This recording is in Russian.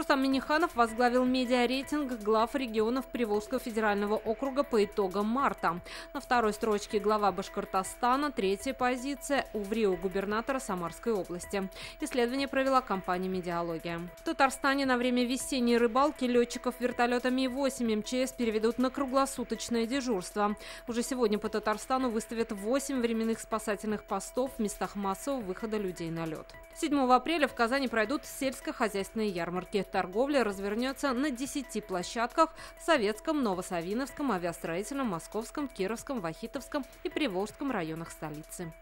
Рустам Миниханов возглавил медиарейтинг глав регионов Приволжского федерального округа по итогам марта. На второй строчке глава Башкортостана, третья позиция у ВРИО губернатора Самарской области. Исследование провела компания «Медиалогия». В Татарстане на время весенней рыбалки летчиков вертолета Ми-8 МЧС переведут на круглосуточное дежурство. Уже сегодня по Татарстану выставят 8 временных спасательных постов в местах массового выхода людей на лед. 7 апреля в Казани пройдут сельскохозяйственные ярмарки. Торговля развернется на 10 площадках в Советском, Новосавиновском, Авиастроительном, Московском, Кировском, Вахитовском и Приволжском районах столицы.